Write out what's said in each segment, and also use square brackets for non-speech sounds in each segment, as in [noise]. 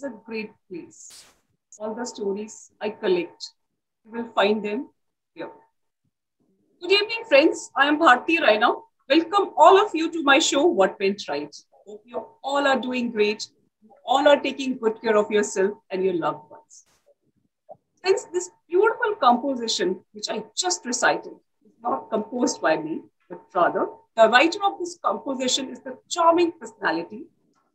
is a great place. All the stories I collect, you will find them here. Good evening, friends. I am Bharti Raina. Welcome all of you to my show, What Went Right. Hope you all are doing great. You all are taking good care of yourself and your loved ones. Since this beautiful composition, which I just recited, is not composed by me, but rather the writer of this composition is the charming personality.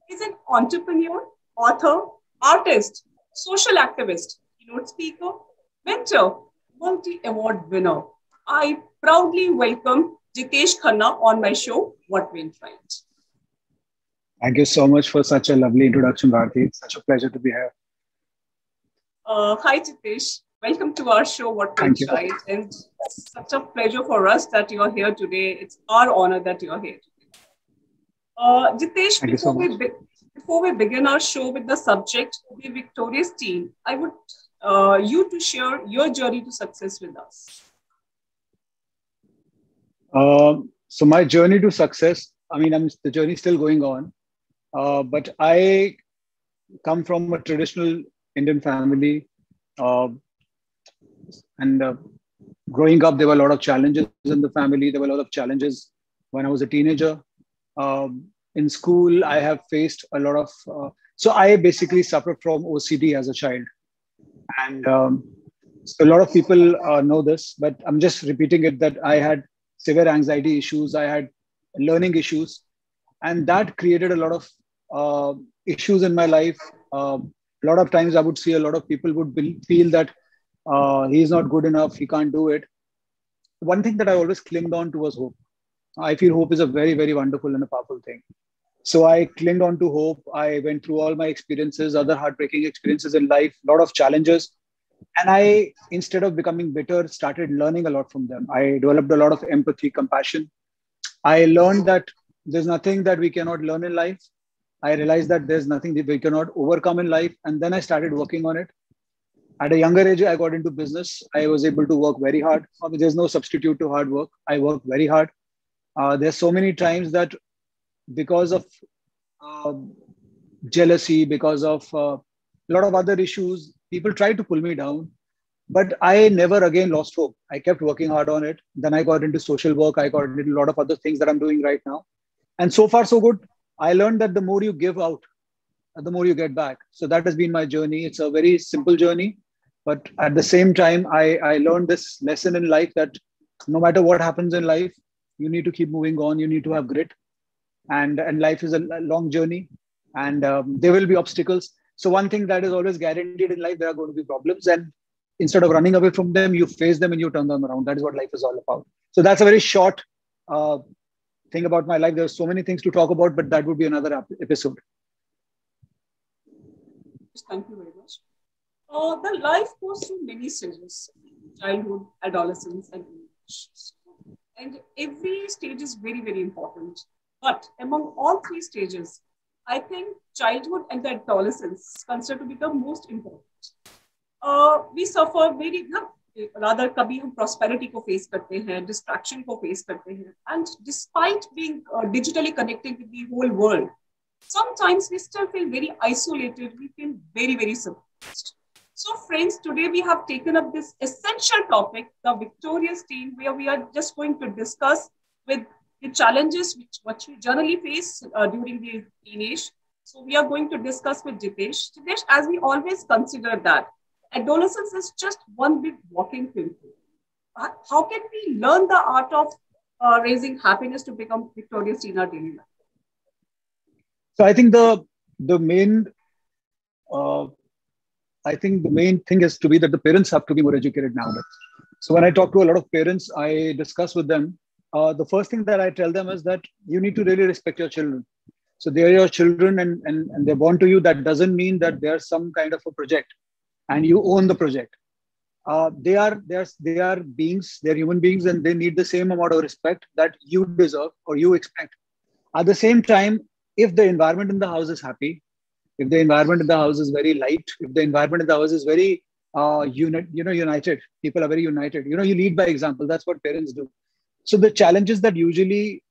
He's an entrepreneur, author, artist, social activist, keynote speaker, mentor, multi-award winner. I proudly welcome Jitesh Khanna on my show, What Went Right. Thank you so much for such a lovely introduction, Bharti. It's such a pleasure to be here. Uh, hi, Jitesh. Welcome to our show, What Went Right. And it's such a pleasure for us that you are here today. It's our honor that you are here today. Uh, Jitesh, Thank before so we, before we begin our show with the subject, the victorious team, I would uh, you to share your journey to success with us. Um, so my journey to success, I mean, I'm, the journey is still going on, uh, but I come from a traditional Indian family, uh, and uh, growing up, there were a lot of challenges in the family. There were a lot of challenges when I was a teenager. Um, in school, I have faced a lot of. Uh, so I basically suffered from OCD as a child, and um, so a lot of people uh, know this, but I'm just repeating it that I had severe anxiety issues, I had learning issues, and that created a lot of uh, issues in my life. Uh, a lot of times, I would see a lot of people would be, feel that uh, he's not good enough, he can't do it. One thing that I always clinged on to was hope. I feel hope is a very, very wonderful and a powerful thing. So I clinged on to hope. I went through all my experiences, other heartbreaking experiences in life, a lot of challenges. And I, instead of becoming bitter, started learning a lot from them. I developed a lot of empathy, compassion. I learned that there's nothing that we cannot learn in life. I realized that there's nothing that we cannot overcome in life. And then I started working on it. At a younger age, I got into business. I was able to work very hard. I mean, there's no substitute to hard work. I worked very hard. Uh, there's so many times that because of uh, jealousy, because of uh, a lot of other issues, people tried to pull me down. But I never again lost hope. I kept working hard on it. Then I got into social work. I got into a lot of other things that I'm doing right now. And so far, so good. I learned that the more you give out, the more you get back. So that has been my journey. It's a very simple journey. But at the same time, I, I learned this lesson in life that no matter what happens in life, you need to keep moving on. You need to have grit. And, and life is a long journey. And um, there will be obstacles. So one thing that is always guaranteed in life, there are going to be problems. And instead of running away from them, you face them and you turn them around. That is what life is all about. So that's a very short uh, thing about my life. There's so many things to talk about, but that would be another episode. Thank you very much. Uh, the life goes through many stages childhood, adolescence, and age. And every stage is very, very important. But among all three stages, I think childhood and the adolescence considered to be the most important. Uh, we suffer very ना rather कभी हम prosperity को face करते हैं distraction को face करते हैं and despite being uh, digitally connected with the whole world sometimes we still feel very isolated we feel very very suppressed so friends today we have taken up this essential topic the victorious team where we are just going to discuss with the challenges which, which you generally face uh, during the teenage so we are going to discuss with Jitesh. Jitesh, as we always consider that adolescence is just one big walking film. How can we learn the art of uh, raising happiness to become victorious in our daily life? So I think the the main uh, I think the main thing is to be that the parents have to be more educated nowadays. So when I talk to a lot of parents, I discuss with them. Uh, the first thing that I tell them is that you need to really respect your children. So they are your children and, and, and they're born to you. That doesn't mean that they're some kind of a project and you own the project. Uh, they are they are they are beings, they're human beings, and they need the same amount of respect that you deserve or you expect. At the same time, if the environment in the house is happy, if the environment in the house is very light, if the environment in the house is very uh, unit, you know, united, people are very united. You know, you lead by example. That's what parents do. So the challenges that usually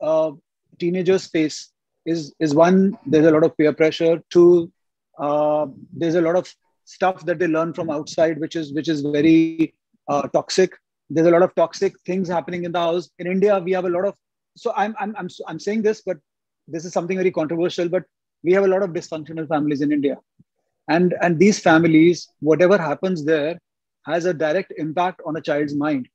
uh, teenagers face is is one there's a lot of peer pressure. Two uh, there's a lot of stuff that they learn from outside which is which is very uh, toxic. There's a lot of toxic things happening in the house. In india we have a lot of so i'm i'm i'm, I'm saying this but this is something very controversial but we have a lot of dysfunctional families in india. And and these families whatever happens there has a direct impact on a child's mind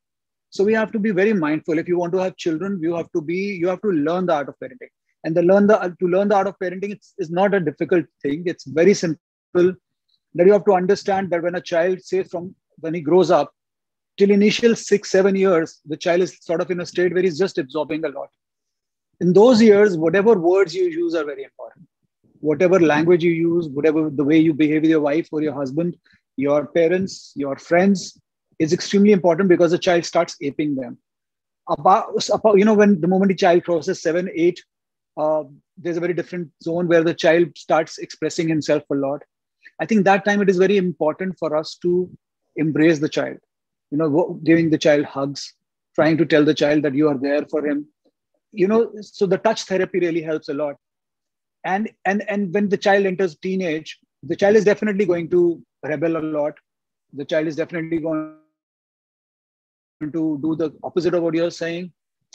so we have to be very mindful. If you want to have children you have to be you have to learn the art of parenting. And the learn the to learn the art of parenting it's, is not a difficult thing. It's very simple. That you have to understand that when a child says from when he grows up till initial six seven years the child is sort of in a state where he's just absorbing a lot. In those years whatever words you use are very important. Whatever language you use whatever the way you behave with your wife or your husband your parents your friends is extremely important because the child starts aping them. About, about you know when the moment the child crosses seven eight uh, there's a very different zone where the child starts expressing himself a lot. I think that time it is very important for us to embrace the child. You know giving the child hugs trying to tell the child that you are there for him. You know so the touch therapy really helps a lot. And and and when the child enters teenage the child is definitely going to rebel a lot. The child is definitely going to do the opposite of what you're saying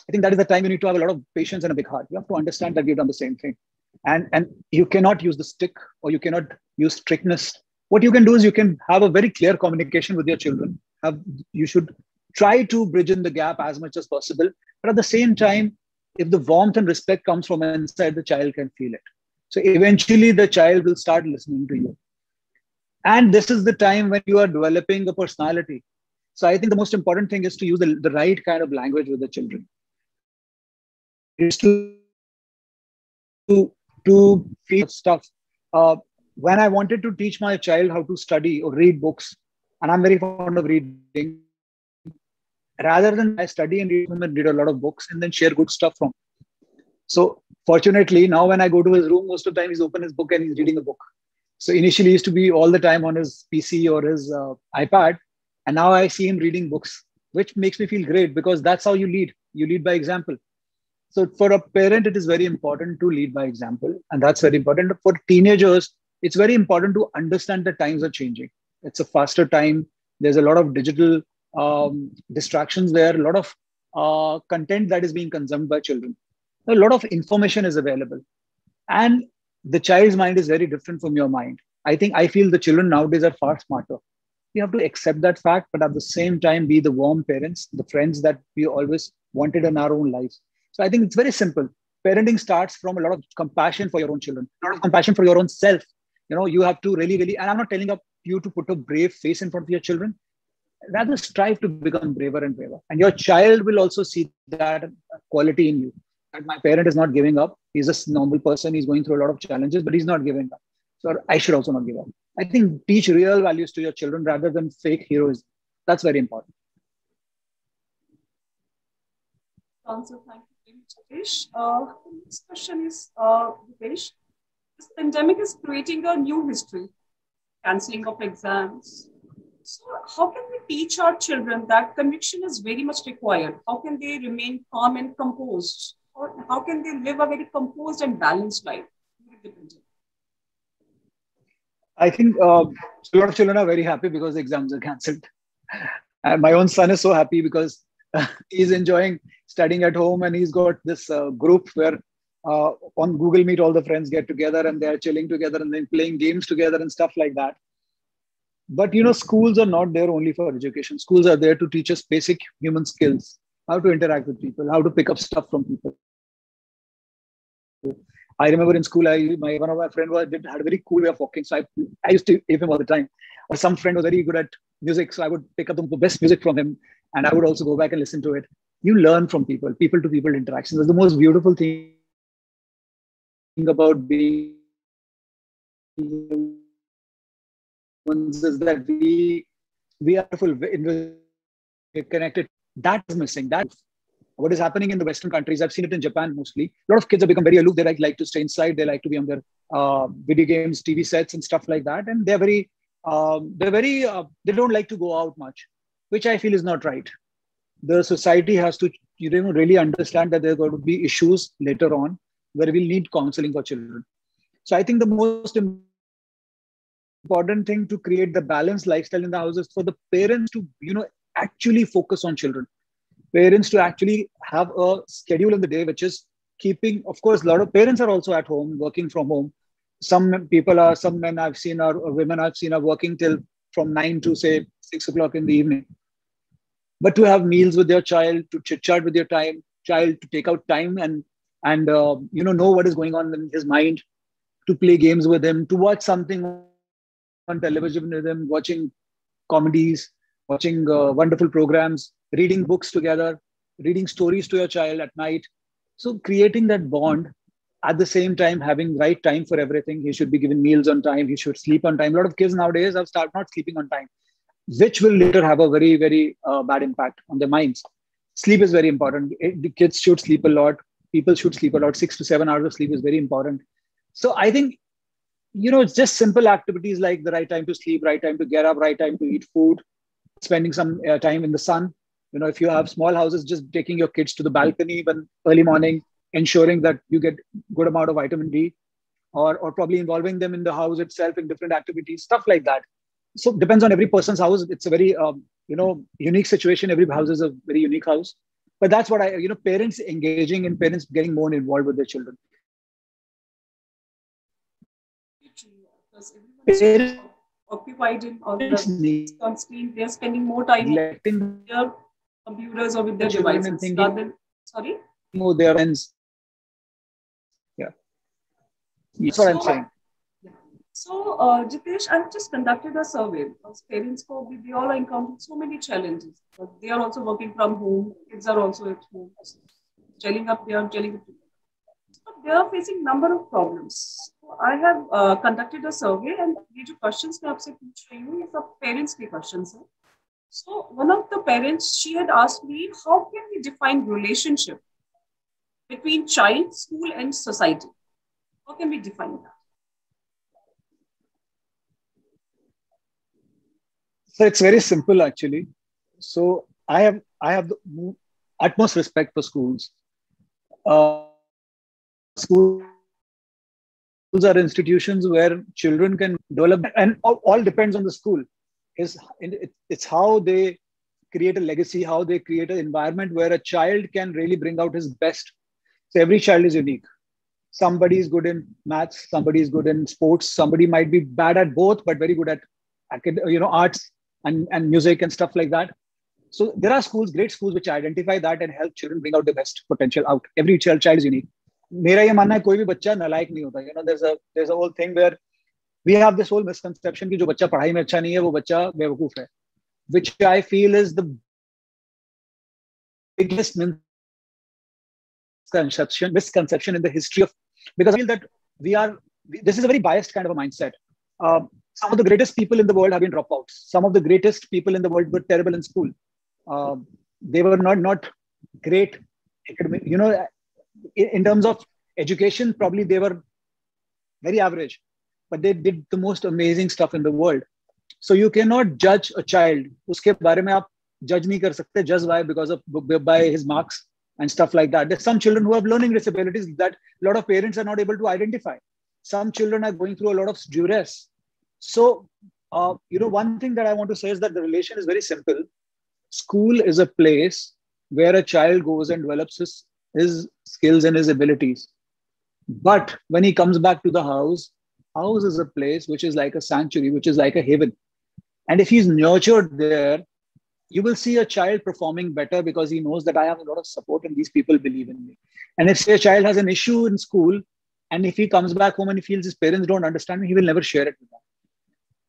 I think that is the time you need to have a lot of patience and a big heart. You have to understand that we've done the same thing. And, and you cannot use the stick or you cannot use strictness. What you can do is you can have a very clear communication with your children. Have, you should try to bridge in the gap as much as possible. But at the same time, if the warmth and respect comes from inside, the child can feel it. So eventually the child will start listening to you. And this is the time when you are developing a personality. So I think the most important thing is to use the, the right kind of language with the children is to to to feed stuff. Uh, when I wanted to teach my child how to study or read books, and I'm very fond of reading, rather than I study and read and read a lot of books and then share good stuff from. So fortunately, now when I go to his room, most of the time he's open his book and he's reading a book. So initially, he used to be all the time on his PC or his uh, iPad, and now I see him reading books, which makes me feel great because that's how you lead. You lead by example. So for a parent, it is very important to lead by example. And that's very important. For teenagers, it's very important to understand that times are changing. It's a faster time. There's a lot of digital um, distractions there, a lot of uh, content that is being consumed by children. A lot of information is available. And the child's mind is very different from your mind. I think I feel the children nowadays are far smarter. We have to accept that fact, but at the same time, be the warm parents, the friends that we always wanted in our own lives. So I think it's very simple. Parenting starts from a lot of compassion for your own children, a lot of compassion for your own self. You know, you have to really, really, and I'm not telling you to put a brave face in front of your children. Rather strive to become braver and braver. And your child will also see that quality in you. That my parent is not giving up. He's a normal person. He's going through a lot of challenges, but he's not giving up. So I should also not give up. I think teach real values to your children rather than fake heroes. That's very important. Answer, thank you. Jitesh. Uh, next question is, uh, This pandemic is creating a new history, cancelling of exams. So how can we teach our children that conviction is very much required? How can they remain calm and composed? Or how can they live a very composed and balanced life? I think uh, a lot of children are very happy because the exams are cancelled. [laughs] And my own son is so happy because he's enjoying studying at home and he's got this uh, group where uh, on google meet all the friends get together and they're chilling together and then playing games together and stuff like that. But you know schools are not there only for education. Schools are there to teach us basic human skills how to interact with people how to pick up stuff from people I remember in school, I my one of my friend was did, had a very cool way of walking. So I, I used to give him all the time. Or some friend was very good at music, so I would pick up the best music from him and I would also go back and listen to it. You learn from people, people to people interactions. That's the most beautiful thing about being ones is that we we are full connected. That is missing. That what is happening in the Western countries. I've seen it in Japan mostly. A lot of kids have become very aloof. They like, like to stay inside. They like to be on their uh, video games, TV sets, and stuff like that. And they're very, um, they're very, uh, they don't like to go out much which I feel is not right. The society has to you know, really understand that there are going to be issues later on. where we'll need counseling for children. So I think the most important thing to create the balanced lifestyle in the house is for the parents to, you know, actually focus on children. Parents to actually have a schedule in the day, which is keeping, of course, a lot of parents are also at home, working from home. Some people are, some men I've seen are, or women I've seen are working till from nine to say six o'clock in the evening. But to have meals with your child, to chit chat with your time, child, to take out time and and uh, you know know what is going on in his mind, to play games with him, to watch something on television with him, watching comedies, watching uh, wonderful programs, reading books together, reading stories to your child at night. So creating that bond at the same time having right time for everything. He should be given meals on time. He should sleep on time. A lot of kids nowadays have started not sleeping on time, which will later have a very, very uh, bad impact on their minds. Sleep is very important. It, the kids should sleep a lot. People should sleep a lot. Six to seven hours of sleep is very important. So I think, you know, it's just simple activities like the right time to sleep, right time to get up, right time to eat food, spending some uh, time in the sun. You know, if you have small houses, just taking your kids to the balcony when early morning, ensuring that you get good amount of vitamin D, or or probably involving them in the house itself in different activities, stuff like that. So depends on every person's house. It's a very um, you know unique situation. Every house is a very unique house. But that's what I you know parents engaging and parents getting more involved with their children. Parents occupied in all the on screen, they're spending more time with their computers or with their devices. Thinking, sorry? More their friends. Yeah. That's what so, I'm saying. So, uh, Jitesh, I've just conducted a survey because parents, go, they all are encountering so many challenges. But they are also working from home. Kids are also at home. Telling up, they are telling up. But they are facing number of problems. So I have uh, conducted a survey and ये जो questions मैं आपसे पूछ रही हूँ ये सब parents के questions हैं. so one of the parents, she had asked me, how can we define relationship between child, school, and society? How can we define that? So it's very simple actually. So I have I have the utmost respect for schools. Uh, schools are institutions where children can develop, and all, all depends on the school Is it's how they create a legacy, how they create an environment where a child can really bring out his best. So every child is unique. Somebody is good in maths, somebody is good in sports, somebody might be bad at both, but very good at you know arts and, and music and stuff like that. So there are schools, great schools, which identify that and help children bring out the best potential out. Every child, child is unique. मेरा ये मानना है कोई भी बच्चा नालायक नहीं होता you know there a there a whole thing where we have this whole misconception कि जो बच्चा पढ़ाई में अच्छा नहीं है वो बच्चा बेवकूफ है which I feel is the biggest misconception misconception in the history of because I feel that we are this is a very biased kind of a mindset. Uh, some of the greatest people in the world have been dropouts. Some of the greatest people in the world were terrible in school. Uh, they were not not great, you know, in, in terms of education. Probably they were very average, but they did the most amazing stuff in the world. So you cannot judge a child. उसके बारे में आप judge नहीं कर सकते just by because of by his marks and stuff like that. There's some children who have learning disabilities that a lot of parents are not able to identify. Some children are going through a lot of duress so, uh, you know, one thing that I want to say is that the relation is very simple. School is a place where a child goes and develops his, his skills and his abilities. But when he comes back to the house, house is a place which is like a sanctuary, which is like a haven. And if he's nurtured there, you will see a child performing better because he knows that I have a lot of support and these people believe in me. And if say a child has an issue in school, and if he comes back home and he feels his parents don't understand him, he will never share it with them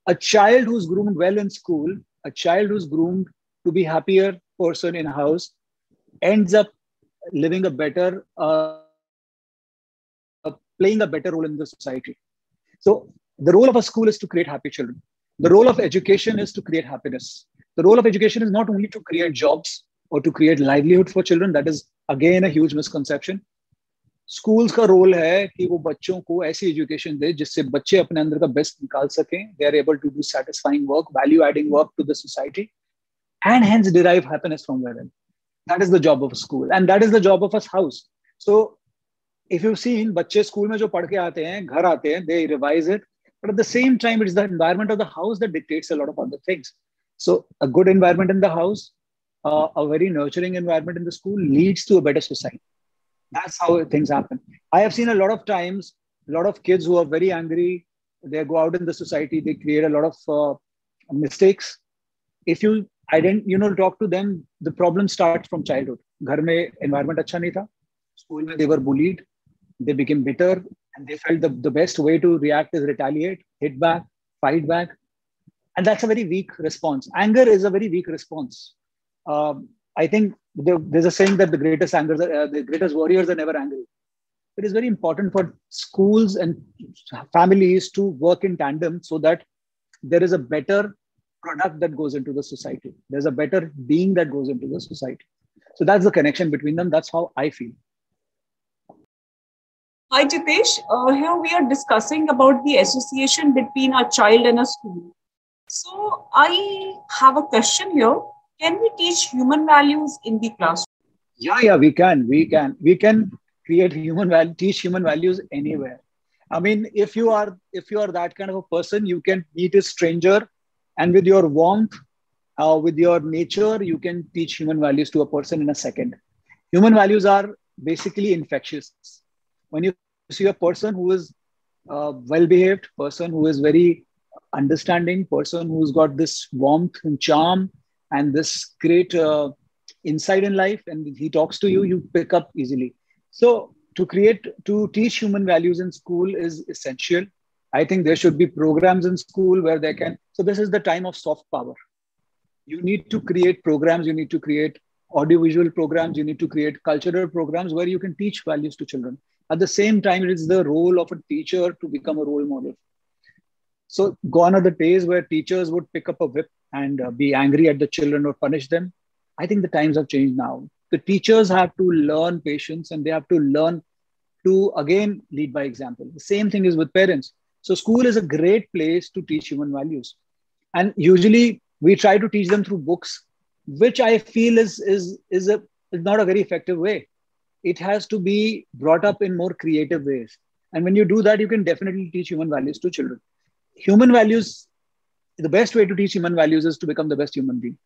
a child who's groomed well in school, a child who's groomed to be happier person in house, ends up living a better, uh, playing a better role in the society. So the role of a school is to create happy children. The role of education is to create happiness. The role of education is not only to create jobs or to create livelihood for children. That is again a huge misconception. Schools का role है कि वो बच्चों को ऐसी education दे जिससे बच्चे अपने अंदर का बेस्ट निकाल सकें दे are able to do satisfying work value adding work to the society and hence derive happiness from where that is the job of school and that is the job of us house so if you've seen बच्चे school में जो पढ़ के आते हैं घर आते हैं they revise it but at the same time it's the environment of the house that dictates a lot of other things so a good environment in the house uh, a very nurturing environment in the school leads to a better society that's how things happen i have seen a lot of times a lot of kids who are very angry they go out in the society they create a lot of uh, mistakes if you I didn't, you know, talk to them. The problem starts from childhood. घर में environment अच्छा नहीं था. School में they were bullied. They became bitter, and they felt the, the best way to react is retaliate, hit back, fight back, and that's a very weak response. Anger is a very weak response. Um, I think there, there's a saying that the greatest anger, uh, the greatest warriors are never angry. It is very important for schools and families to work in tandem so that there is a better product that goes into the society. There's a better being that goes into the society. So that's the connection between them. That's how I feel. Hi, Jitesh. Uh, here we are discussing about the association between a child and a school. So I have a question here. Can we teach human values in the classroom? Yeah, yeah, we can. We can. We can create human value, teach human values anywhere. I mean, if you are if you are that kind of a person, you can meet a stranger, and with your warmth, uh, with your nature, you can teach human values to a person in a second. Human values are basically infectious. When you see a person who is uh, well behaved, person who is very understanding, person who's got this warmth and charm and this great uh, insight in life, and he talks to you, you pick up easily. So, to create, to teach human values in school is essential. I think there should be programs in school where they can. So, this is the time of soft power. You need to create programs, you need to create audiovisual programs, you need to create cultural programs where you can teach values to children. At the same time, it is the role of a teacher to become a role model. So, gone are the days where teachers would pick up a whip and uh, be angry at the children or punish them. I think the times have changed now. The teachers have to learn patience and they have to learn to again lead by example. The same thing is with parents. So, school is a great place to teach human values. And usually, we try to teach them through books, which I feel is, is, is, a, is not a very effective way it has to be brought up in more creative ways. And when you do that, you can definitely teach human values to children. Human values, the best way to teach human values is to become the best human being.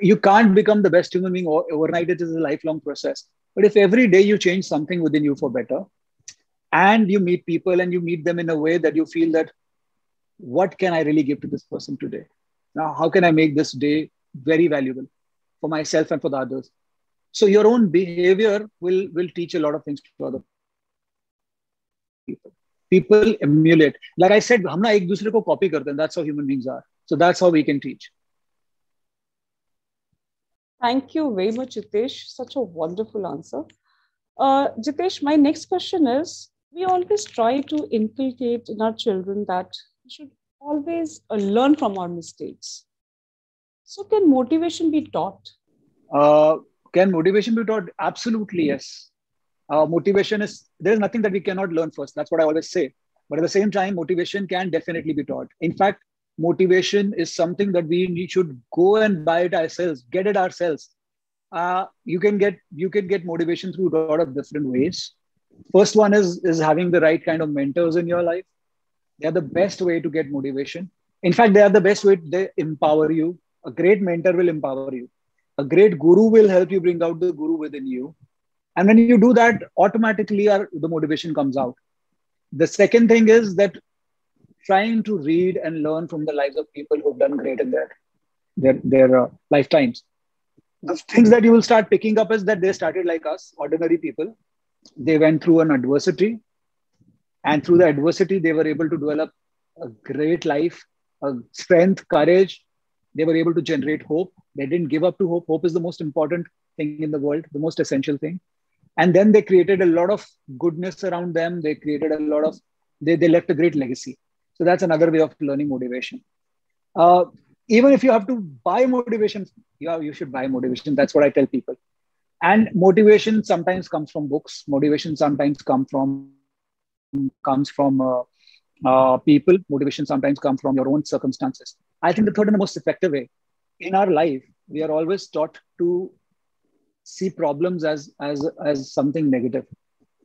You can't become the best human being overnight, it is a lifelong process. But if every day you change something within you for better, and you meet people and you meet them in a way that you feel that, what can I really give to this person today? Now, how can I make this day very valuable for myself and for the others? So your own behavior will will teach a lot of things to other people. People emulate. Like I said, हम ना एक दूसरे को copy करते हैं. That's how human beings are. So that's how we can teach. Thank you very much, Jitesh. Such a wonderful answer. Uh, Jitesh, my next question is we always try to inculcate in our children that we should always uh, learn from our mistakes. So, can motivation be taught? Uh, can motivation be taught? Absolutely, yes. Uh, motivation is, there's nothing that we cannot learn first. That's what I always say. But at the same time, motivation can definitely be taught. In fact, motivation is something that we should go and buy it ourselves, get it ourselves. Uh, you can get you can get motivation through a lot of different ways. First one is is having the right kind of mentors in your life. They are the best way to get motivation. In fact, they are the best way. They empower you. A great mentor will empower you a great guru will help you bring out the guru within you. And when you do that automatically our, the motivation comes out. The second thing is that trying to read and learn from the lives of people who've done great in their their, their uh, lifetimes. The things that you will start picking up is that they started like us ordinary people. They went through an adversity. And through the adversity they were able to develop a great life a strength courage. They were able to generate hope. They didn't give up to hope. Hope is the most important thing in the world, the most essential thing. And then they created a lot of goodness around them. They created a lot of, they, they left a great legacy. So that's another way of learning motivation. Uh, even if you have to buy motivation, yeah, you should buy motivation. That's what I tell people. And motivation sometimes comes from books. Motivation sometimes comes from comes from uh, uh, people. Motivation sometimes comes from your own circumstances. I think the third and the most effective way in our life, we are always taught to see problems as as as something negative.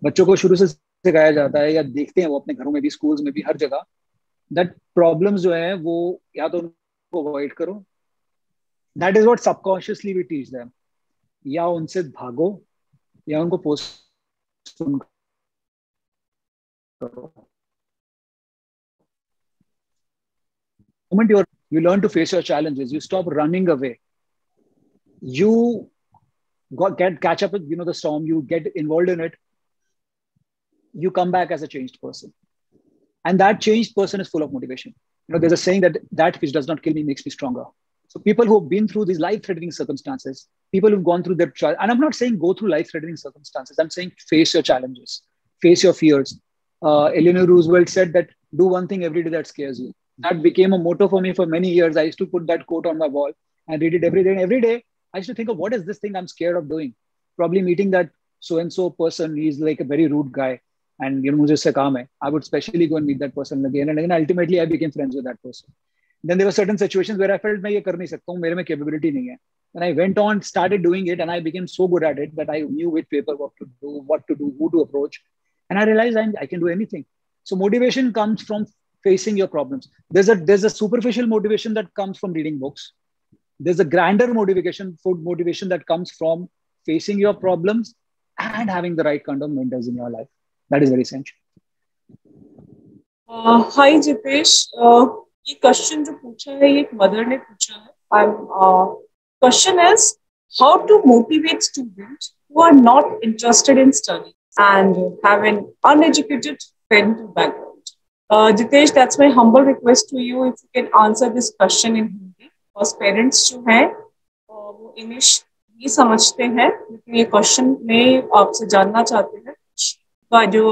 बच्चों को शुरू से सिखाया जाता है या देखते हैं वो अपने घरों में भी स्कूल्स में भी हर जगह दैट प्रॉब्लम्स जो है वो या तो उनको अवॉइड करो। That is what subconsciously we teach them या उनसे भागो या उनको पोस्ट करो। You you learn to face your challenges. You stop running away. You got get catch up with you know the storm. You get involved in it. You come back as a changed person. And that changed person is full of motivation. You know there's a saying that that which does not kill me makes me stronger. So people who've been through these life-threatening circumstances people who've gone through their trial and i'm not saying go through life-threatening circumstances. I'm saying face your challenges. Face your fears. Uh, eleanor roosevelt said that do one thing every day that scares you that became a motto for me for many years. I used to put that quote on my wall and read it every day. And every day, I used to think of what is this thing I'm scared of doing? Probably meeting that so and so person. He's like a very rude guy. And you know, mujhe kaam hai. I would specially go and meet that person again. And then ultimately, I became friends with that person. Then there were certain situations where I felt मैं ये कर नहीं सकता हूँ मेरे में capability नहीं है. And I went on, started doing it, and I became so good at it that I knew which paper what to do, what to do, who to approach, and I realized I, I can do anything. So motivation comes from facing your problems. There's a there's a superficial motivation that comes from reading books. There's a grander motivation food motivation that comes from facing your problems and having the right kind of mentors in your life. That is very essential. Uh, hi Jitesh. Uh, ये question जो पूछा है एक mother I'm है question is how to motivate who are not interested in study and have an uneducated pen background Uh, Jitesh, that's my humble request to you if you can answer this question in Hindi. Because parents जो हैं वो English नहीं समझते हैं लेकिन ये question में आपसे जानना चाहते हैं का जो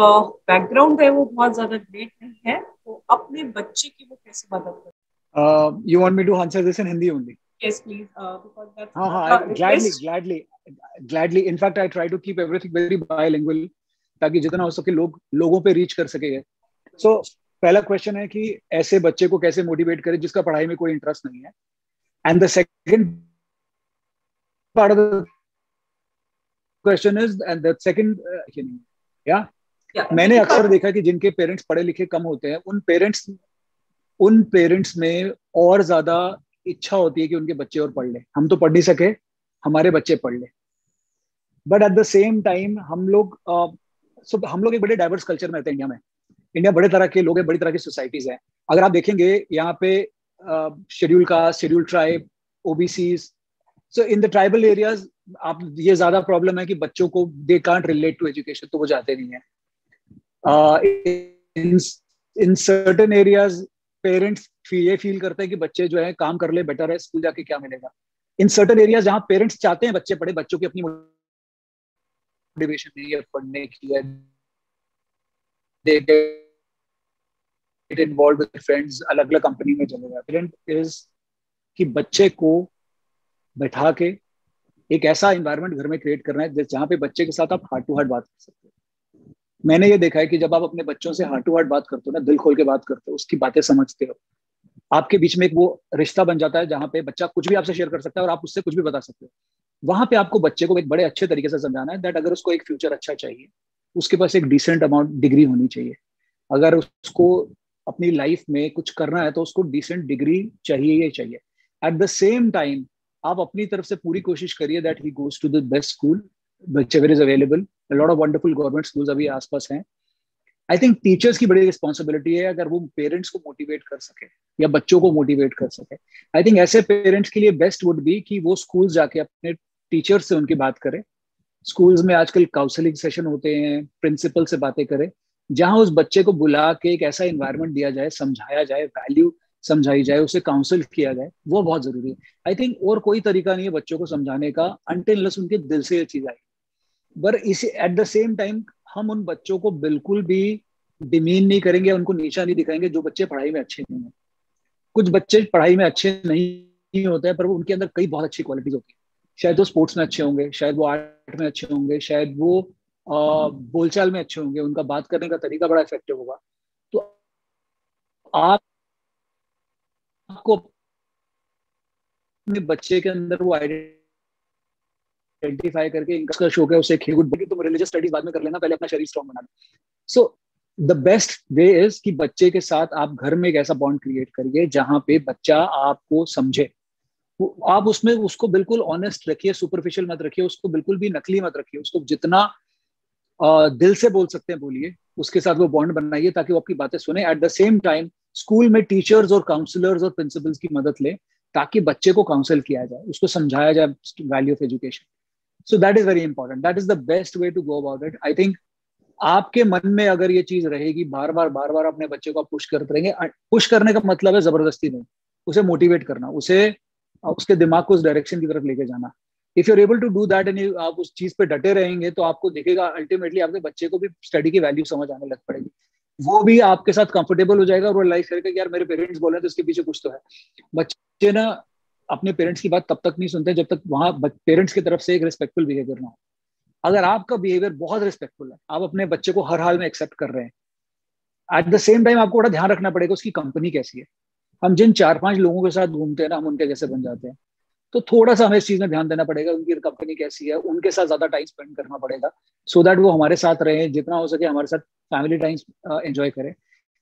बैकग्राउंड है वो बहुत ज़्यादा ग्रेट नहीं है तो अपने बच्चे की वो कैसे मदद करें you want me to answer this in Hindi only yes please uh, because that's हाँ हाँ gladly gladly gladly in fact I try to keep everything very bilingual ताकि जितना हो सके लोग लोगों पे रीच कर सके so पहला क्वेश्चन है कि ऐसे बच्चे को कैसे मोटिवेट करें जिसका पढ़ाई में कोई इंटरेस्ट नहीं है? And the second part of the question is and the second या मैंने अक्सर देखा कि जिनके पेरेंट्स पढ़े लिखे कम होते हैं उन पेरेंट्स उन पेरेंट्स में और ज़्यादा इच्छा होती है कि उनके बच्चे और पढ़ ले। हम तो पढ़ नहीं सके हमारे बच्चे पढ़ ले। But at the same time हम लोग uh, हम लोग एक बड़े डाइवर्स कल्चर में रहते हैं इंडिया में। इंडिया बड़े तरह के लोग हैं, बड़ी तरह की सोसाइटीज हैं। अगर आप देखेंगे, यहाँ पे schedule caste schedule tribe OBCs so in the tribal areas आप, ये ज़्यादा प्रॉब्लम है कि बच्चों को they can't relate to education तो वो जाते नहीं है। इन सर्टन एरियाज़ पेरेंट्स ये फील करते हैं कि बच्चे जो है, काम कर ले बेटर है स्कूल जाके क्या मिलेगा? इन सर्टन एरियाज़ जहाँ पेरेंट्स चाहते हैं बच्चे पढ़े, बच्चों की अपनी मोटिवेशन नहीं है, पढ़ने की है they get involved with friends अलग अलग कंपनी में चले जाते हैं। इज़ कि बच्चे को बैठा के एक ऐसा इन्वायरमेंट घर में क्रिएट करना है, जहाँ पे बच्चे के साथ आप हार्ट टू हार्ट बात कर सकते हो। मैंने ये देखा है कि जब आप अपने बच्चों से हार्ट टू हार्ट बात करते हो ना, दिल खोल के बात करते हो, उसकी बातें समझते हो, आपके बीच में एक वो रिश्ता बन जाता है जहाँ पे बच्चा कुछ भी आपसे शेयर कर सकता है और आप उससे कुछ भी बता सकते हो। वहाँ पे आपको बच्चे को एक बड़े अच्छे तरीके से समझाना है दैट अगर उसको एक फ्यूचर अच्छा चाहिए उसके पास एक डिसेंट अमाउंट डिग्री होनी चाहिए। अगर उसको अपनी लाइफ में कुछ करना है तो उसको डिसेंट डिग्री चाहिए ही चाहिए। एट द सेम टाइम आप अपनी तरफ़ से पूरी कोशिश करिए that he goes to the best school whichever is available lot of wonderful government school अभी आसपास हैं। आई थिंक टीचर्स की बड़ी रिस्पॉन्सिबिलिटी है अगर वो पेरेंट्स को मोटिवेट कर सके, या बच्चों को मोटिवेट कर सके। आई थिंक ऐसे पेरेंट्स के लिए बेस्ट वुड बी कि वो स्कूल जाके अपने टीचर्स से उनकी बात करें। स्कूल्स में आजकल काउंसलिंग सेशन होते हैं, प्रिंसिपल से बातें करें, जहाँ उस बच्चे को बुला के एक ऐसा इन्वायरमेंट दिया जाए, समझाया जाए वैल्यू समझाई जाए, उसे काउंसिल किया जाए, वो बहुत ज़रूरी है। आई थिंक और कोई तरीका नहीं है बच्चों को समझाने का अनटिल उनके दिल से ये चीज़ आई। पर इसे एट द सेम टाइम हम उन बच्चों को बिल्कुल भी डिमीन नहीं करेंगे, उनको नीचा नहीं दिखाएँगे, जो बच्चे पढ़ाई में अच्छे नहीं है। कुछ बच्चे पढ़ाई में अच्छे नहीं होते हैं, पर वो उनके अंदर कई बहुत अच्छी क्वालिटीज होती है। शायद वो स्पोर्ट्स में अच्छे होंगे शायद वो आर्ट में अच्छे होंगे शायद वो बोलचाल में अच्छे होंगे उनका बात करने का तरीका बड़ा इफ़ेक्टिव होगा। तो आप आपको अपने बच्चे के अंदर वो आइडेंटिफाई करके इनका शौक है उसे खेल कूद तुम रिलीजियस स्टडीज़ बाद में कर लेना पहले अपना शरीर स्ट्रॉन्ग बना so the best way is कि बच्चे के साथ आप घर में एक ऐसा बॉन्ड क्रिएट करिए जहाँ पे बच्चा आपको समझे। आप उसमें उसको बिल्कुल ऑनेस्ट रखिए सुपरफिशियल मत रखिए, उसको बिल्कुल भी नकली मत रखिए, उसको जितना दिल से बोल सकते हैं बोलिए, उसके साथ वो बॉन्ड बनाइए ताकि वो आपकी बातें सुने। At the same time school में टीचर्स और काउंसलर्स और प्रिंसिपल्स की मदद ले ताकि बच्चे को काउंसिल किया जाए, उसको समझाया जाए value of education so that is very important that is the best way to go about it I think आपके मन में अगर ये चीज़ रहेगी बार बार बार बार अपने बच्चे को आप पुश करते रहेंगे पुश करने का मतलब है ज़बरदस्ती नहीं, उसे मोटिवेट करना, उसे उसके दिमाग को उस डायरेक्शन की तरफ़ लेके जाना। If you are able to do that and आप उस चीज़ पे डटे रहेंगे तो आपको देखेगा अल्टीमेटली आपके बच्चे को भी स्टडी की वैल्यू समझ आने लग पड़ेगी। वो भी आपके साथ कंफर्टेबल हो जाएगा और लाइफ करेगा यार मेरे पेरेंट्स बोल तो इसके पीछे कुछ तो है। बच्चे ना अपने पेरेंट्स की बात तब तक नहीं सुनते जब तक वहाँ पेरेंट्स की तरफ़ से एक रिस्पेक्टफुल बिहेवियर ना हो। अगर आपका बिहेवियर बहुत रिस्पेक्टफुल है, आप अपने बच्चे को हर हाल में एक्सेप्ट कर रहे हैं एट द सेम टाइम आपको बड़ा ध्यान रखना पड़ेगा उसकी कंपनी कैसी है। हम जिन चार पाँच लोगों के साथ घूमते हैं ना हम उनके जैसे बन जाते हैं? तो थोड़ा सा हमें इस चीज़ में ध्यान देना पड़ेगा उनकी कंपनी कैसी है उनके साथ ज़्यादा टाइम स्पेंड करना पड़ेगा सो so दैट वो हमारे साथ रहे जितना हो सके हमारे साथ फैमिली टाइम एंजॉय करें।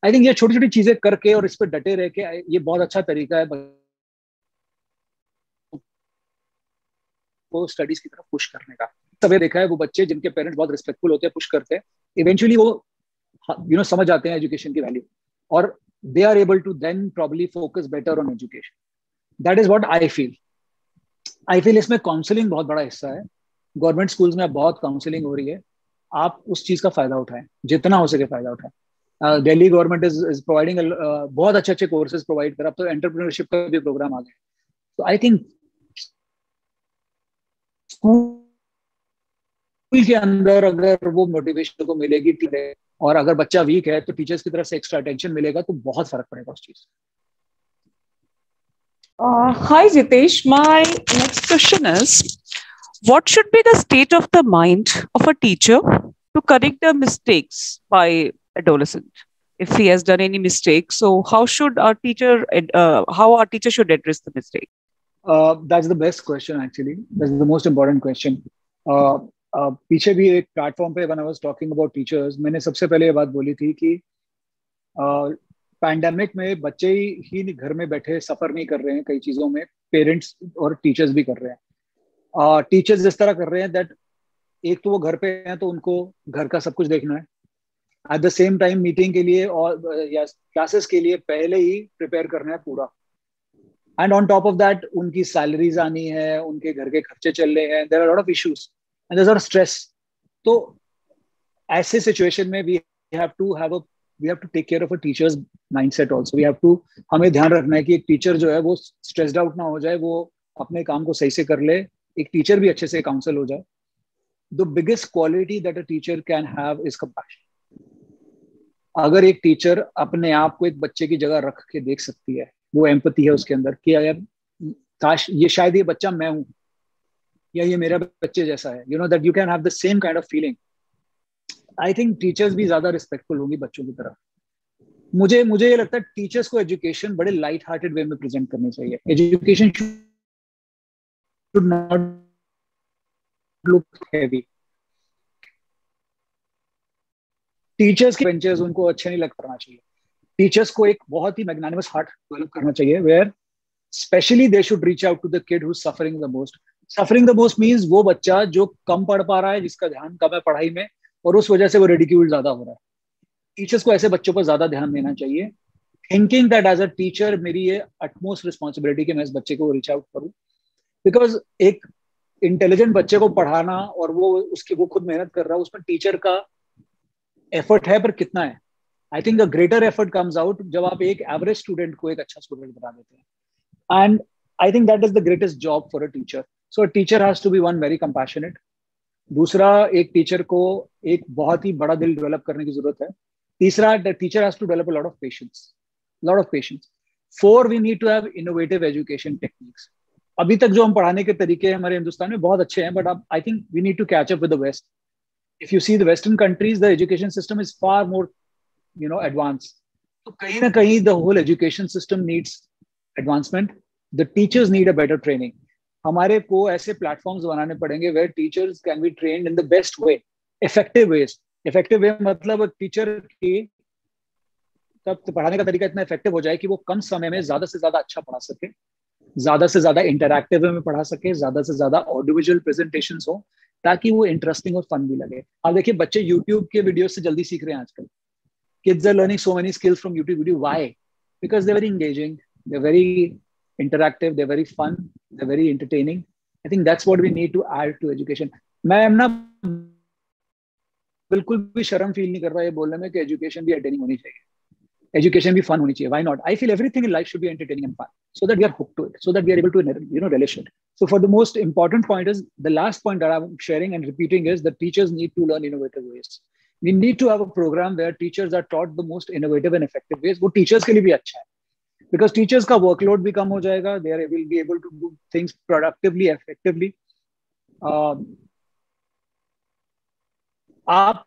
आई थिंक ये छोटी छोटी चीज़ें करके और इस पर डटे रह के ये बहुत अच्छा तरीका है। को स्टडीज़ की तरफ़ पुश करने का। सबे देखा है वो बच्चे जिनके पेरेंट्स बहुत रिस्पेक्टफुल होते हैं पुश करते हैं इवेंचुअली वो यू you नो know, समझ जाते हैं एजुकेशन की वैल्यू और they are able to then probably focus better on education that is what I feel I feel इसमें काउंसलिंग बहुत बड़ा हिस्सा है। गवर्नमेंट स्कूल्स में बहुत काउंसलिंग हो रही है। आप उस चीज़ का फ़ायदा उठाएँ, जितना हो सके फ़ायदा उठाएँ। Delhi government is is providing बहुत अच्छे अच्छे कोर्सेज प्रोवाइड कर अब तो एंटरप्रेन्योरशिप का भी प्रोग्राम आ गया तो आई थिंक स्कूल के अंदर अगर वो मोटिवेशन को मिलेगी और अगर बच्चा वीक है तो टीचर्स की तरफ़ से एक्स्ट्रा अटेंशन मिलेगा तो बहुत फ़र्क पड़ेगा उस चीज़ Uh, hi, Jitesh. My next question is What should be the state of the mind of a teacher to correct the mistakes by adolescent? If he has done any mistake, so how should our teacher, uh, how our teacher should address the mistake? Uh, that's the best question, actually. That's the most important question. Uh, पीछे भी एक platform पे one I talking about teachers मैंने सबसे पहले ये बात बोली थी कि पैंडेमिक में बच्चे ही घर में बैठे सफ़र नहीं कर रहे हैं कई चीज़ों में पेरेंट्स और टीचर्स भी कर रहे हैं। टीचर्स इस तरह कर रहे हैं दैट एक तो वो घर पे हैं तो उनको घर का सब कुछ देखना है। At the same time meeting के लिए और, या क्लासेस के लिए पहले ही प्रिपेयर करना है पूरा। And on top of that उनकी सैलरीज आनी है, उनके घर के खर्चे चल रहे हैं। There are lot of issues and there are stress तो ऐसे सिचुएशन में we have to have a we have to take care of a teachers mindset also we have to हमें ध्यान रखना है कि एक टीचर जो है वो स्ट्रेस्ड आउट ना हो जाए, वो अपने काम को सही से कर ले, एक टीचर भी अच्छे से काउंसिल हो जाए। The biggest quality that a teacher can have is compassion अगर एक टीचर अपने आप को एक बच्चे की जगह रख के देख सकती है, वो एम्पति है उसके अंदर कि अगर काश ये शायद ये बच्चा मैं हूँ या ये मेरा बच्चे जैसा है you know that you can have the same kind of feeling I think teachers भी ज़्यादा रिस्पेक्टफुल होंगी बच्चों की तरफ़ मुझे मुझे ये लगता है टीचर्स को एजुकेशन बड़े लाइट हार्टेड वे में प्रेजेंट करनी चाहिए। Education should not look heavy teachers के बेंचेस उनको अच्छे नहीं लग पाना चाहिए। टीचर्स को एक बहुत ही मैग्नानिमस हार्ट डेवलप करना चाहिए where specially they should reach out to the kid who suffering the most suffering the most means वो बच्चा जो कम पढ़ पा रहा है, जिसका ध्यान कम है पढ़ाई में, और उस वजह से वो रेडिक्यूल ज़्यादा हो रहा है। टीचर्स को ऐसे बच्चों पर ज़्यादा ध्यान देना चाहिए। Thinking that as a teacher मेरी ये अटमोस्ट रिस्पॉन्सिबिलिटी कि मैं इस बच्चे को रीच आउट करूँ। बिकॉज़ एक इंटेलिजेंट बच्चे को पढ़ाना और वो उसकी, वो खुद मेहनत कर रहा है, उसमें टीचर का एफर्ट है, पर कितना है? I think a greater effort comes out जब आप एक एवरेज स्टूडेंट को एक अच्छा स्टूडेंट बना देते हैं। And I think that is the greatest job for a teacher so teacher has to be one very compassionate दूसरा, एक टीचर को एक बहुत ही बड़ा दिल डेवलप करने की ज़रूरत है। तीसरा teacher has to develop lot of patience lot of patience four we need to have innovative education techniques अभी तक जो हम पढ़ाने के तरीके हैं हमारे हिंदुस्तान में, बहुत अच्छे हैं बट अब I think we need to catch up with the west if you see the western countries the education system is far more you know advance तो कहीं ना कहीं the whole education system needs advancement the teachers need a better training हमारे को ऐसे platforms बनाने पड़ेंगे where teachers can be train in the best way effective ways effective way मतलब टीचर की तब तो पढ़ाने का तरीका इतना इफ़ेक्टिव हो जाए कि वो कम समय में ज़्यादा से ज़्यादा अच्छा पढ़ा सके ज़्यादा से ज़्यादा इंटरक्टिव में पढ़ा सके ज़्यादा से ज़्यादा ऑडियोविजुअल प्रेजेंटेशन हो ताकि वो इंटरेस्टिंग और फन भी लगे अब देखिए बच्चे यूट्यूब के वीडियो से जल्दी सीख रहे हैं आजकल kids are learning so many skills from YouTube video. Why? Because they're very engaging, they're very interactive, they're very fun, they're very entertaining. I think that's what we need to add to education. मैं am ना बिल्कुल भी शर्म feel नहीं कर रहा ये बोलने में कि एजुकेशन भी एंटरटेनिंग होनी चाहिए एजुकेशन भी फन होनी चाहिए why not I feel everything in life should be entertaining and fun so that we are hooked to it so that we are able to you know relish it so for the most important point is the last point that i'm sharing and repeating is that teachers need to learn innovative ways we need to have a program where teachers are taught the most innovative and effective ways वो teachers के लिए भी अच्छा है because teachers का workload भी कम हो जाएगा. They are will be able to do things productively effectively आप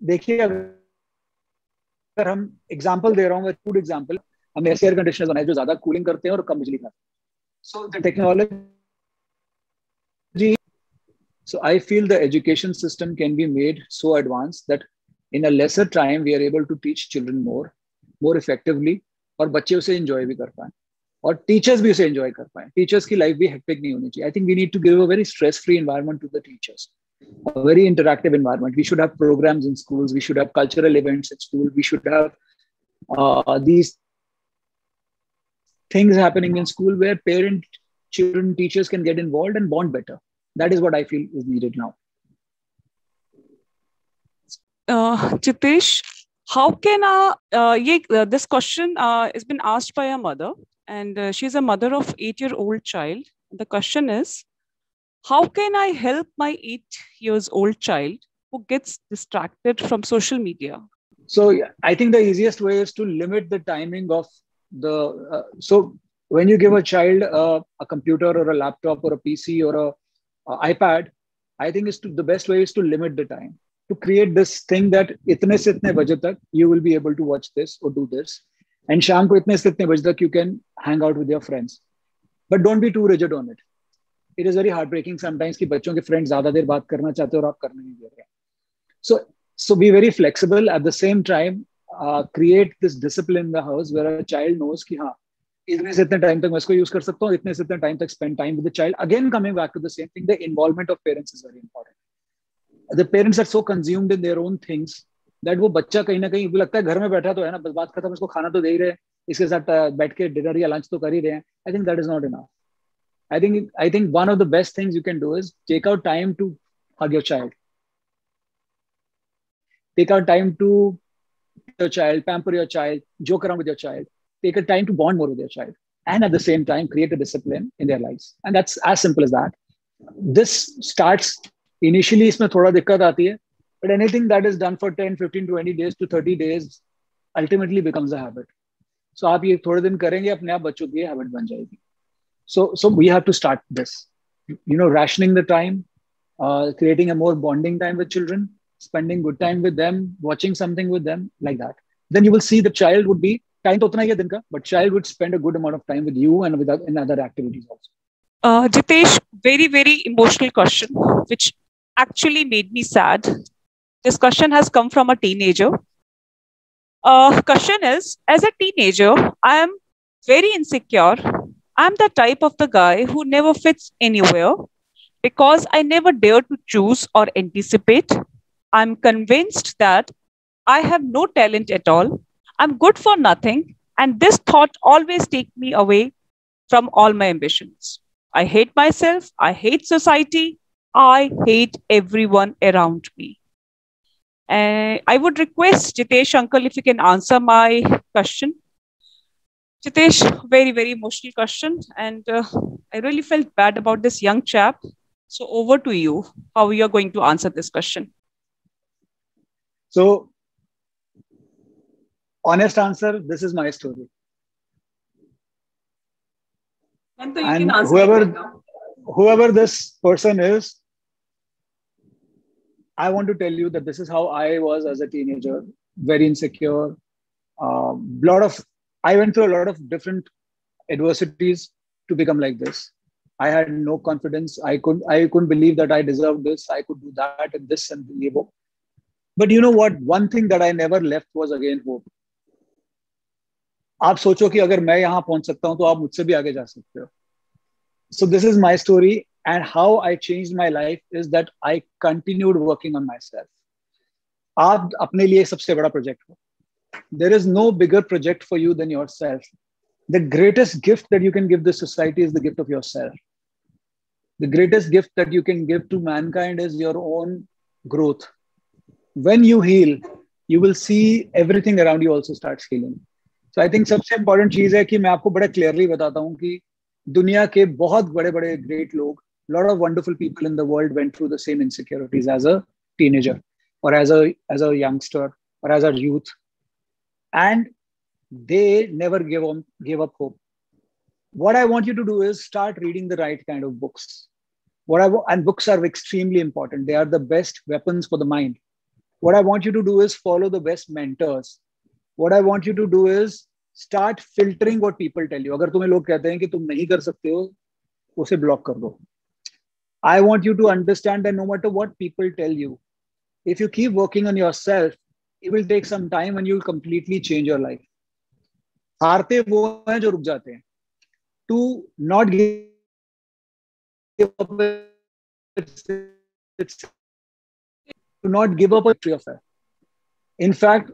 देखिए, अगर हम एग्ज़ाम्पल दे रहा हूँ गुड एग्ज़ाम्पल हम ऐसे एयर कंडीशनर बनाए जो ज़्यादा कूलिंग करते हैं और कम बिजली खाते हैं. So the technology so I feel the education system can be made so advance that in a lesser time we are able to teach children more more effectively, और बच्चे उसे enjoy भी कर पाए और टीचर्स भी उसे enjoy कर पाए टीचर्स की लाइफ भी हेक्टिक नहीं होनी चाहिए I think we need to give a very stress free environment to the teachers interactive environment. We should have programs in schools. We should have cultural events at school. We should have uh, these things happening in school where parent, children, teachers can get involved and bond better. that is what i feel is needed now uh, jitesh how can uh, uh, yeah, this question uh, has been asked by a mother and uh, she's a mother of eight year old child. The question is how can i help my eight years old child who gets distracted from social media? So i think the easiest way is to limit the timing of the uh, so when you give a child a computer or a laptop or a pc or a uh, iPad, I think is to the best way is to limit the time to create this thing that itne se itne baje tak you will be able to watch this or do this, and sham ko itne se itne baje tak you can hang out with your friends, but don't be too rigid on it. It is very heartbreaking sometimes कि बच्चों के friends ज़्यादा देर बात करना चाहते हो और आप करने नहीं दे रहे so be very flexible at the same time. Uh, create this discipline in the house where a child knows कि हाँ इतने से इतने टाइम तक मैं इसको यूज़ कर सकता हूँ इतने से इतने टाइम तक spend time with the child again coming back to the same thing the involvement of parents is very important the parents are so consumed in their own things that वो बच्चा कहीं ना कहीं लगता है घर में बैठा तो है ना बस बात खत्म इसको खाना तो दे ही रहे इसके साथ बैठ के डिनर या लंच तो कर ही रहे हैं आई think that is not enough I think I think one of the best things you can do is take out time to hug your child. Take out time to your child, pamper your child, joke around with your child. take a time to bond more with their child and at the same time create a discipline in their lives and that's as simple as that this starts initially इसमें थोड़ा दिक्कत आती है but anything that is done for 10 15 20 days to 30 days ultimately becomes a habit so आप ये थोड़े दिन करेंगे अपने आप बच्चों की हैबिट बन जाएगी so we have to start this you know rationing the time uh, creating a more bonding time with children spending good time with them watching something with them like that then you will see the child would be time तो उतना ही है दिन का but child would spend a good amount of time with you and with in other activities also uh, Jitesh, very, very emotional question, which actually made me sad. This question has come from a teenager. Uh, question is As a teenager, I am very insecure. I'm the type of the guy who never fits anywhere because I never dare to choose or anticipate. I'm convinced that I have no talent at all I'm good for nothing. And this thought always take me away from all my ambitions. I hate myself. I hate society. I hate everyone around me. Uh, I would request Jitesh uncle if you can answer my question. Jitesh, very, very emotional question. And uh, I really felt bad about this young chap. So over to you, how you are going to answer this question. So honest answer this is my story and, and whoever whoever this person is i want to tell you that this is how i was as a teenager very insecure a uh, lot of i went through a lot of different adversities to become like this. I had no confidence. I couldn't I couldn't believe that I deserved this. I could do that and this and the But you know what? One thing that I never left was again hope. आप सोचो कि अगर मैं यहां पहुंच सकता हूं तो आप मुझसे भी आगे जा सकते हो so this is my story and how I change my life is that I continued working on my self आप अपने लिए सबसे बड़ा प्रोजेक्ट हो देर is no bigger project for you then your self the greatest gift that you can give this society is the gift of your self the greatest gift that you can give to Mankind is your own growth when you heal you will see everything around you also starts healing so i think सबसे important चीज है कि मैं आपको बड़ा clearly बताता हूँ कि दुनिया के बहुत बड़े बड़े ग्रेट लोग lot of wonderful people in the world went through the same insecurities as a teenager or as a as a youngster or as a youth and they never gave on gave up hope what i want you to do is start reading the right kind of books what i and books are extremely important they are the best weapons for the mind what i want you to do is follow the best mentors what i want you to do is start filtering what people tell you अगर तुम्हें लोग कहते हैं कि तुम नहीं कर सकते हो, उसे ब्लॉक कर दो। I want you to understand no matter what people tell you if you keep working on your self it will take some time and you completely change your life हारते वो हैं जो रुक जाते हैं। To not give not give up of in fact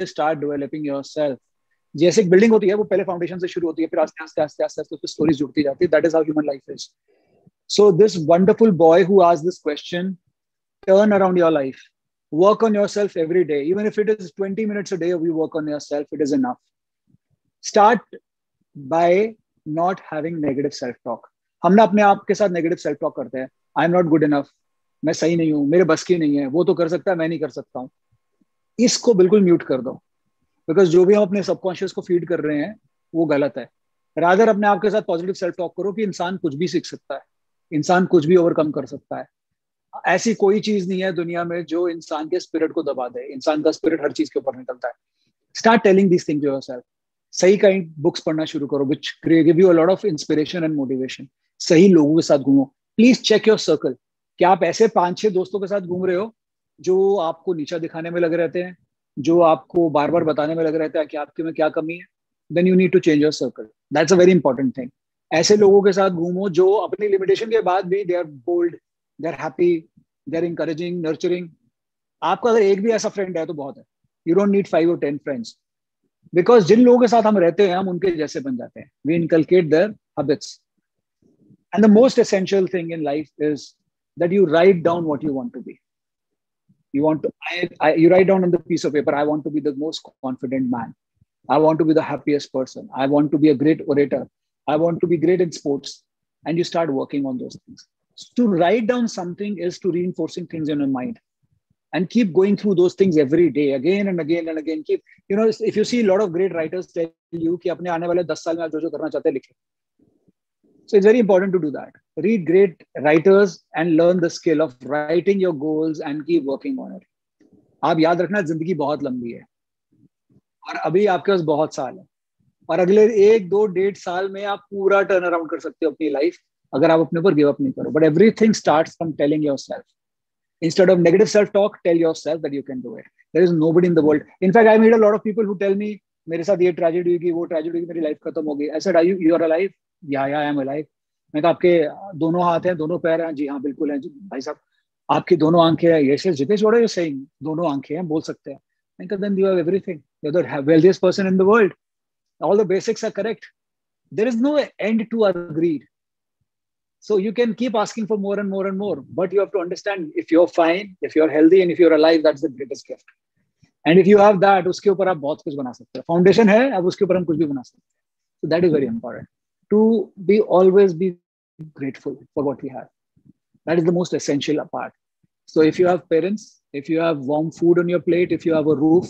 it. In fact, start जैसे एक building होती है वो पहले फाउंडेशन से शुरू होती है फिर आस्ते आस्ते आस्ते आस्ते आस्ते उसकी स्टोरीज जुड़ती जाती है. That is how human life is so this wonderful boy who asked this question turn around your life work on yourself every day. Even if it is 20 minutes a day you work on yourself it is enough. Start by not having negative self talk हम ना अपने आप के साथ negative self talk करते हैं. I am not good enough मैं सही नहीं हूँ. मेरे बस की नहीं है. वो तो कर सकता है मैं नहीं कर सकता हूँ. इसको बिल्कुल म्यूट कर दो। बिकॉज़ जो भी हम अपने सबकॉन्शियस को फ़ीड कर रहे हैं, वो गलत है। रादर अपने आप के साथ पॉजिटिव सेल्फ टॉक करो कि इंसान कुछ भी सीख सकता है। इंसान कुछ भी ओवरकम कर सकता है। ऐसी कोई चीज़ नहीं है दुनिया में जो इंसान के स्पिरिट को दबा दे। इंसान का स्पिरिट हर चीज़ के ऊपर निकलता है। Start telling this thing your सही काइंड बुक्स पढ़ना शुरू करो which give you lot of inspiration and motivation सही लोगों के साथ घूमो। प्लीज़ चेक योर सर्कल क्या आप ऐसे पाँच छह दोस्तों के साथ घूम रहे हो जो आपको नीचा दिखाने में लगे रहते हैं, जो आपको बार बार बताने में लगे रहता है कि आपके में क्या कमी है then you need to change your circle that's a very important thing ऐसे लोगों के साथ घूमो जो अपनी लिमिटेशन के बाद भी they are bold they are happy they are encouraging nurturing आपका अगर एक भी ऐसा फ्रेंड है तो बहुत है। यू डोंट नीड फाइव और टेन फ्रेंड्स बिकॉज़ जिन लोगों के साथ हम रहते हैं, हम उनके जैसे बन जाते हैं। We inculcate their habits and the most essential thing in life is that you write down what you want to be. You want to, I, I, you write down on the piece of paper, I want to be the most confident man. I want to be the happiest person. I want to be a great orator. I want to be great in sports. And you start working on those things. So to write down something is to reinforcing things in your mind and keep going through those things every day again and again and again keep you know if you see a lot of great writers tell you ki apne aane wale 10 saal mein jo jo karna chahte likhe so it's very important to do that read great writers and learn the skill of writing your goals and keep working on it आप याद रखना ज़िंदगी बहुत लंबी है और अभी आपके पास बहुत साल है और अगले एक दो डेढ़ साल में आप पूरा टर्न अराउंड कर सकते हो अपनी लाइफ अगर आप अपने ऊपर गिव अप नहीं करो but everything starts from telling yourself instead of negative self talk tell yourself that you can do it there is nobody in the world in fact i meet a lot of people who tell me मेरे साथ ये tragedy हुई वो tragedy हुई मेरी life खत्म हो गई ऐसा यू यू आर अलाइव या या आई एम अलाइव मैं कहा आपके दोनों हाथ हैं, दोनों पैर हैं। जी हाँ बिल्कुल है। भाई साहब, आपकी दोनों आँखें हैं। यश जितने छोड़े जो सही दोनों आँखें हैं, बोल सकते हैं। World all the basics are correct there is no end to uh greed so you can keep asking for more and more and more but you have to understand if you are fine if you are healthy and if you are alive that's the greatest gift and if you have that उसके ऊपर आप बहुत कुछ बना सकते हैं। Foundation है, अब उसके ऊपर हम कुछ भी बना सकते हैं। That is very important to be always be grateful for what we have. That is the most essential part. So if you have parents, if you have warm food on your plate, if you have a roof,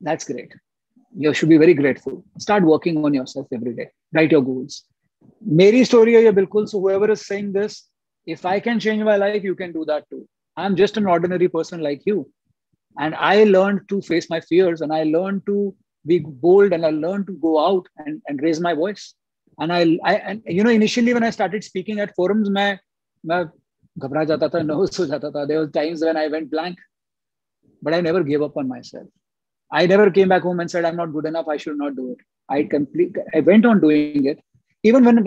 that's great. You should be very grateful. Start working on yourself every day. Write your goals. मेरी story है ये बिल्कुल सो whoever is saying this if i can change my life you can do that too i'm just an ordinary person like you and i learned to face my fears and i learned to be bold and I learned to go out and, and raise my voice. And I, I and you know, initially when I started speaking at forums, मैं मैं घबरा जाता था, nervous हो जाता था. There were times when I went blank, but I never gave up on myself. I never came back home and said I'm not good enough. I should not do it. I complete. I went on doing it, even when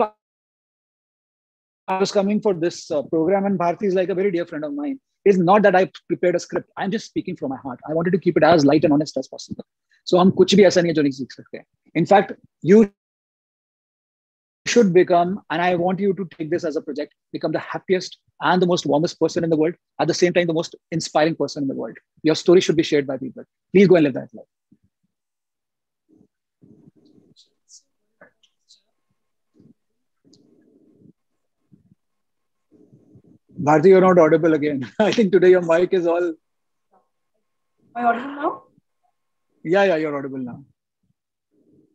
I was coming for this uh, program, and Bharti is like a very dear friend of mine. It's not that I prepared a script. I'm just speaking from my heart. I wanted to keep it as light and honest as possible. So हम कुछ भी ऐसा नहीं है जो नहीं सीख सकते. In fact, you should become, and I want you to take this as a project, become the happiest and the most warmest person in the world. At the same time, the most inspiring person in the world. Your story should be shared by people. Please go and live that life. Bharti, you're not audible again. [laughs] I think today your mic is all. Am I audible now? Yeah, yeah, you're audible now.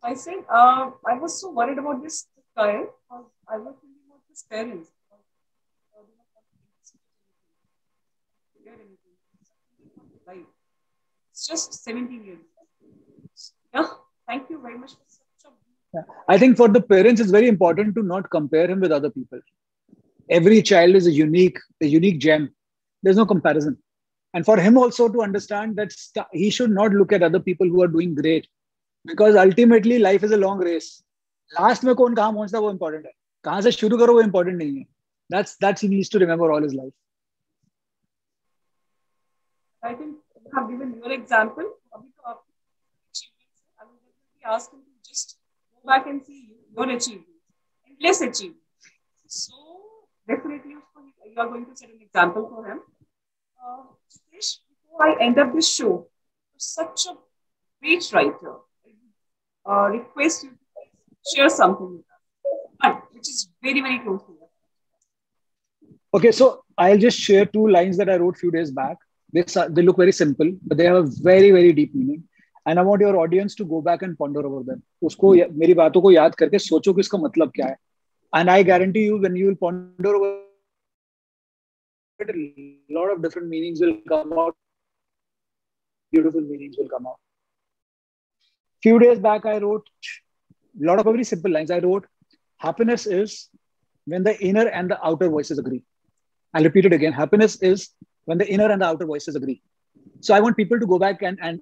I said uh, I was so worried about this guy. I was thinking about his parents. It's just 17 years. Yeah, thank you very much. I think for the parents, it's very important to not compare him with other people every child is a unique a unique gem there's no comparison and for him also to understand that he should not look at other people who are doing great because ultimately life is a long race last में कौन कहाँ पहुँचता है वो important है कहाँ से शुरू करो वो इम्पोर्टेंट नहीं है that's that's he needs to remember all his life I you have given your example. तो I will definitely ask him to just go back and see your achievements and less achievements. So definitely you are going to set an example for him. Uh, before I end up this show, such a great writer, I uh, request you share something with us, but which is very, very close to you. Okay, so I'll just share two lines that I wrote a few days back. They, they look very simple, but they have a very, very deep meaning. And I want your audience to go back and ponder over them. उसको मेरी बातों को याद करके सोचो कि इसका मतलब क्या है guarantee you, when you will ponder over it, a lot of different meanings will come out. Beautiful meanings will come out. Few days back, I wrote lot of very simple lines. I wrote, happiness is when the inner and the outer voices agree. I'll repeat it again. Happiness is when the inner and the outer voices agree. So I want people to go back and and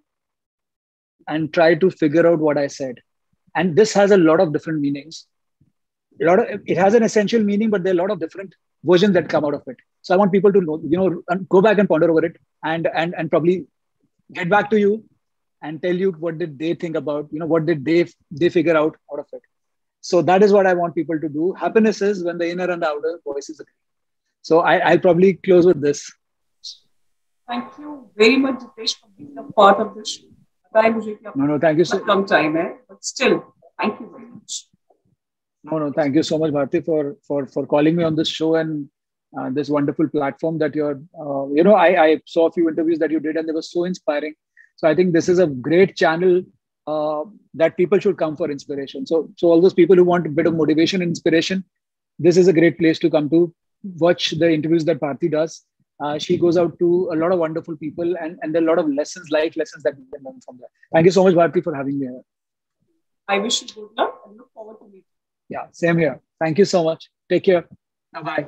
and try to figure out what I said. And this has a lot of different meanings a lot of it has an essential meaning, but there are a lot of different versions that come out of it. So I want people to know, you know, go back and ponder over it, and and and probably get back to you and tell you what did they think about, you know, what did they they figure out out of it. So that is what I want people to do. Happiness is when the inner and the outer voices agree. So I, I'll probably close with this. Thank you very much, Jitesh, for being a part of this show. No, no, thank you so much. time, eh? but still, thank you very much. No, no, thank you so much, Bharti, for for for calling me on this show and uh, this wonderful platform that you're. Uh, you know, I I saw a few interviews that you did, and they were so inspiring. So I think this is a great channel uh, that people should come for inspiration. So so all those people who want a bit of motivation and inspiration, this is a great place to come to watch the interviews that Bharti does. Uh, she goes out to a lot of wonderful people and, and there are a lot of lessons, life lessons that we can learn from there. Thank you so much, Bharti, for having me here. I wish you good luck and look forward to meeting yeah, same here. Thank you so much. Take care. Bye bye.